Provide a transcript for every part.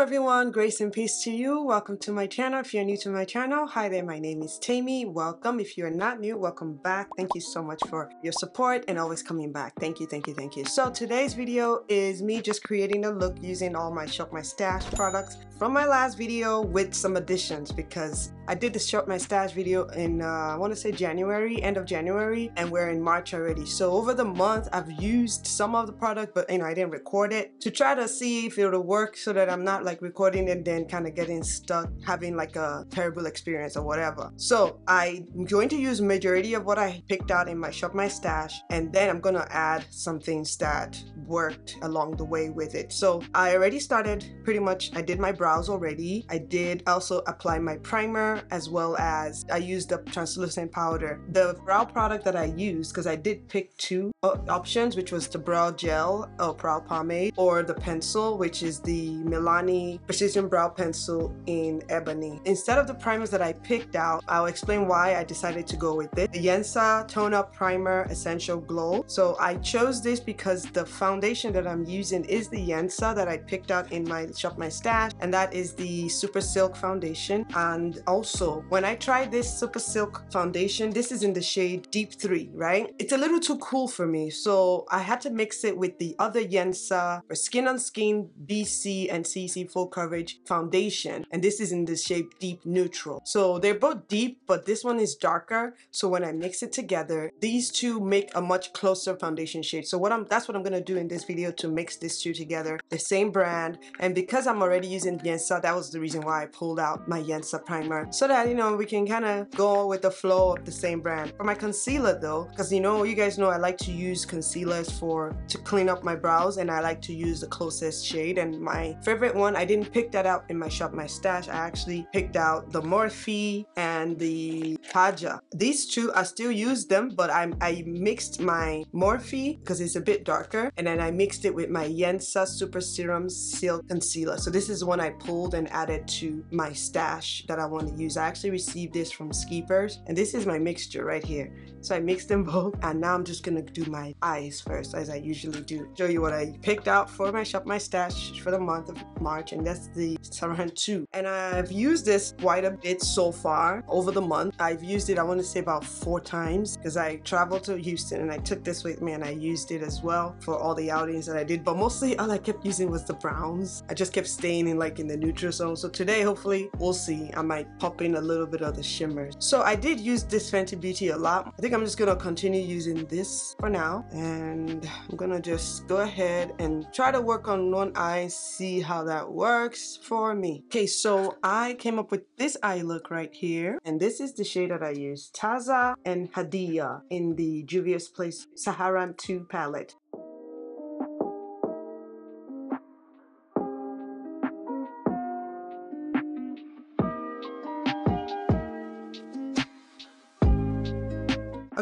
everyone, grace and peace to you. Welcome to my channel. If you're new to my channel, hi there, my name is Temie. Welcome. If you're not new, welcome back. Thank you so much for your support and always coming back. Thank you, thank you, thank you. So today's video is me just creating a look using all my Shop My Stash products from my last video with some additions because I did the Shop My Stash video in, uh, I want to say January, end of January, and we're in March already. So over the month, I've used some of the product, but you know, I didn't record it to try to see if it'll work so that I'm not like recording and then kind of getting stuck having like a terrible experience or whatever. So I'm going to use majority of what I picked out in my Shop My Stash and then I'm gonna add some things that worked along the way with it. So I already started pretty much, I did my brows already. I did also apply my primer as well as I used the translucent powder. The brow product that I used, because I did pick two uh, options, which was the brow gel or brow pomade or the pencil, which is the Milani Precision Brow Pencil in Ebony. Instead of the primers that I picked out, I'll explain why I decided to go with it. The Yensa Tone Up Primer Essential Glow. So I chose this because the foundation that I'm using is the Yensa that I picked out in my Shop My Stash and that is the Super Silk Foundation. And also, when I tried this Super Silk Foundation, this is in the shade Deep 3, right? It's a little too cool for me, so I had to mix it with the other Yensa for Skin on Skin BC and CC full coverage foundation. And this is in the shade deep neutral. So they're both deep but this one is darker. So when I mix it together these two make a much closer foundation shade. So what I'm that's what I'm gonna do in this video to mix these two together the same brand. And because I'm already using Yensa that was the reason why I pulled out my Yensa primer so that you know we can kind of go with the flow of the same brand for my concealer though because you know you guys know I like to use concealers for to clean up my brows and I like to use the closest shade and my favorite one I didn't pick that out in my shop my stash I actually picked out the Morphe and the Paja. these two I still use them but I, I mixed my Morphe because it's a bit darker and then I mixed it with my Yensa Super Serum Silk Concealer so this is one I pulled and added to my stash that I want to use. I actually received this from Skeepers and this is my mixture right here so I mixed them both and now I'm just gonna do my eyes first as I usually do. Show you what I picked out for my shop my stash for the month of March and that's the Saharan 2 and I've used this quite a bit so far over the month. I've used it I want to say about four times because I traveled to Houston and I took this with me and I used it as well for all the outings that I did. But mostly all I kept using was the browns. I just kept staying in like in the neutral zone. So today hopefully we'll see. I might pop in a little bit of the shimmers. So I did use this Fenty Beauty a lot. I think I'm just gonna continue using this for now and I'm gonna just go ahead and try to work on one eye see how that works for me. Okay, so I came up with this eye look right here. And this is the shade that I use. Taza and Hadia in the Juvia's Place Saharan 2 palette.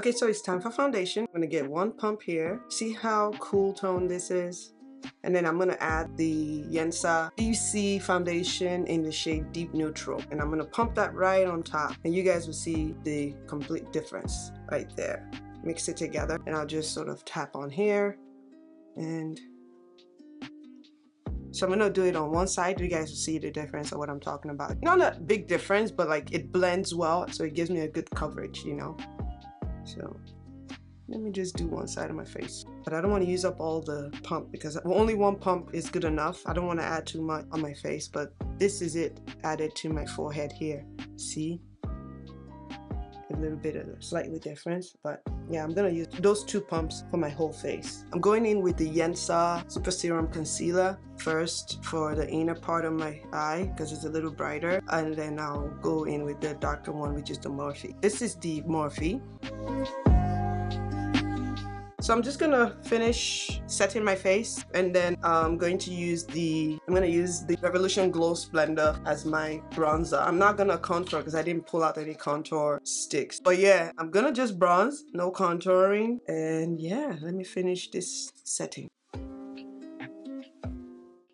Okay, so it's time for foundation. I'm gonna get one pump here. See how cool tone this is? And then I'm to add the Yensa BC foundation in the shade Deep Neutral. And I'm to pump that right on top. And you guys will see the complete difference right there. Mix it together. And I'll just sort of tap on here. And so I'm gonna do it on one side. You guys will see the difference of what I'm talking about. Not a big difference, but like it blends well. So it gives me a good coverage, you know. So let me just do one side of my face. But I don't want to use up all the pump because only one pump is good enough. I don't want to add too much on my face, but this is it added to my forehead here. See? A little bit of slightly difference, but yeah, I'm gonna use those two pumps for my whole face. I'm going in with the Yensa Super Serum Concealer first for the inner part of my eye because it's a little brighter and then I'll go in with the darker one which is the Morphe. This is the Morphe. So I'm just gonna finish setting my face and then I'm going to use the, I'm gonna use the Revolution Glow Splendor as my bronzer. I'm not gonna contour because I didn't pull out any contour sticks. But yeah, I'm gonna just bronze, no contouring. And yeah, let me finish this setting.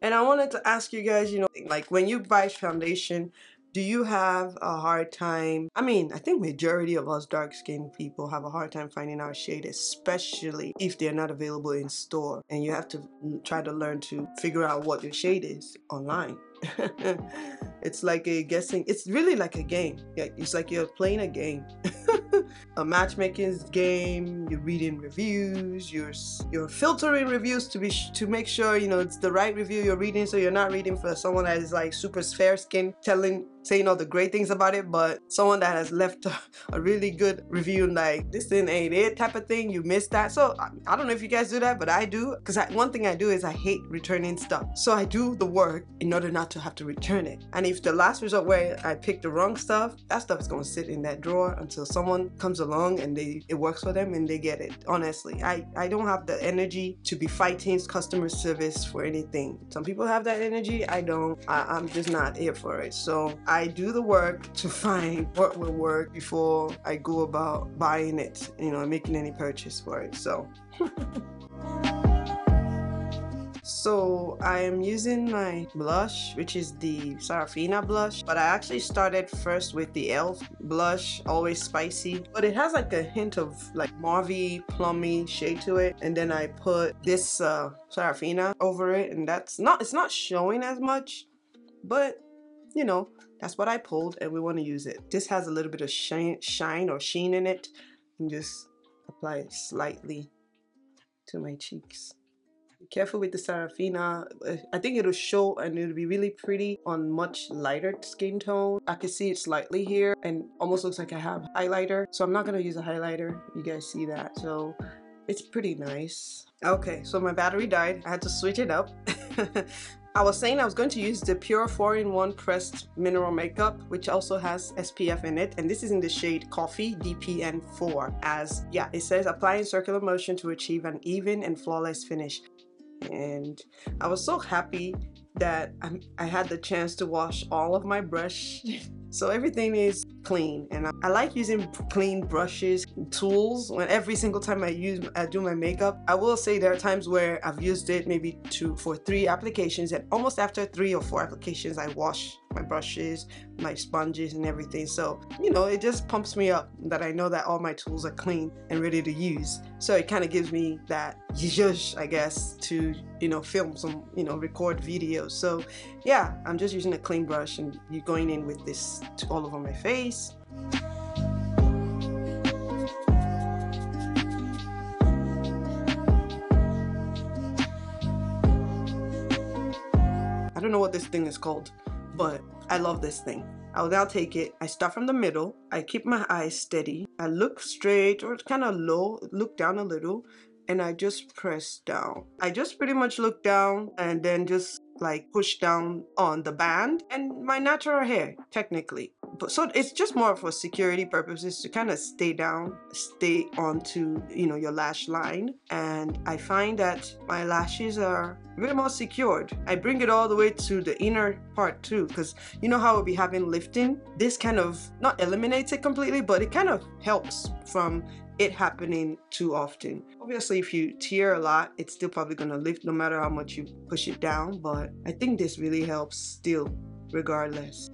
And I wanted to ask you guys, you know, like when you buy foundation, do you have a hard time? I mean, I think majority of us dark skinned people have a hard time finding our shade, especially if they're not available in store and you have to try to learn to figure out what your shade is online it's like a guessing. It's really like a game. It's like you're playing a game. a matchmaking game. You're reading reviews. You're you're filtering reviews to be to make sure you know it's the right review you're reading. So you're not reading for someone that is like super fair skin telling saying all the great things about it, but someone that has left a, a really good review like this thing ain't it type of thing, you missed that. So I, I don't know if you guys do that, but I do. Because one thing I do is I hate returning stuff. So I do the work in order not to have to return it. And if the last result where I picked the wrong stuff, that stuff is gonna sit in that drawer until someone comes along and they it works for them and they get it. Honestly, I, I don't have the energy to be fighting customer service for anything. Some people have that energy, I don't. I, I'm just not here for it. So I do the work to find what will work before I go about buying it, you know, making any purchase for it. So. So I am using my blush, which is the Sarafina blush, but I actually started first with the e.l.f. blush, always spicy, but it has like a hint of like mauvey, plummy shade to it. And then I put this uh, Sarafina over it and that's not, it's not showing as much, but you know, that's what I pulled and we want to use it. This has a little bit of shine, shine or sheen in it and just apply it slightly to my cheeks. Be careful with the Sarafina. Uh, I think it'll show and it'll be really pretty on much lighter skin tone. I can see it slightly here and almost looks like I have highlighter. So I'm not going to use a highlighter. You guys see that. So it's pretty nice. Okay, so my battery died. I had to switch it up. I was saying I was going to use the Pure 4-in-1 Pressed Mineral Makeup, which also has SPF in it. And this is in the shade Coffee DPN4. As, yeah, it says apply in circular motion to achieve an even and flawless finish. And I was so happy that I, I had the chance to wash all of my brush So everything is clean and I like using clean brushes, tools when every single time I use I do my makeup. I will say there are times where I've used it maybe two for three applications and almost after three or four applications I wash my brushes, my sponges and everything. So, you know, it just pumps me up that I know that all my tools are clean and ready to use. So it kind of gives me that zhuzh, I guess, to, you know, film some, you know, record videos. So yeah, I'm just using a clean brush and you're going in with this all over my face. Don't know what this thing is called, but I love this thing. I'll now take it, I start from the middle, I keep my eyes steady, I look straight or kind of low, look down a little, and I just press down. I just pretty much look down and then just like push down on the band and my natural hair technically so it's just more for security purposes to kind of stay down stay onto you know your lash line and I find that my lashes are really more secured I bring it all the way to the inner part too because you know how we'll be having lifting this kind of not eliminates it completely but it kind of helps from it happening too often. Obviously, if you tear a lot, it's still probably gonna lift no matter how much you push it down, but I think this really helps still, regardless.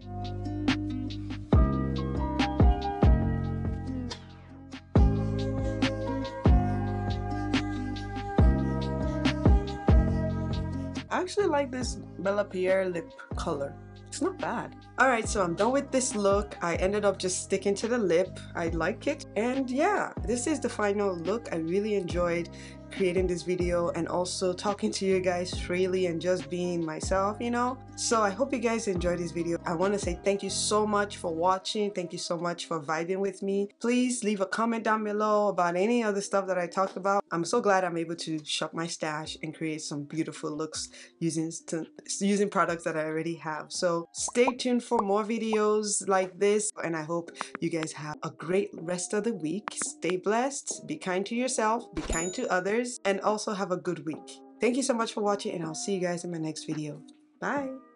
I actually like this Bella Pierre lip color. It's not bad. Alright, so I'm done with this look. I ended up just sticking to the lip. I like it. And yeah, this is the final look. I really enjoyed creating this video and also talking to you guys freely and just being myself, you know? So I hope you guys enjoyed this video. I want to say thank you so much for watching. Thank you so much for vibing with me. Please leave a comment down below about any other stuff that I talked about. I'm so glad I'm able to shop my stash and create some beautiful looks using, using products that I already have. So stay tuned for more videos like this and I hope you guys have a great rest of the week. Stay blessed, be kind to yourself, be kind to others and also have a good week. Thank you so much for watching and I'll see you guys in my next video. Bye!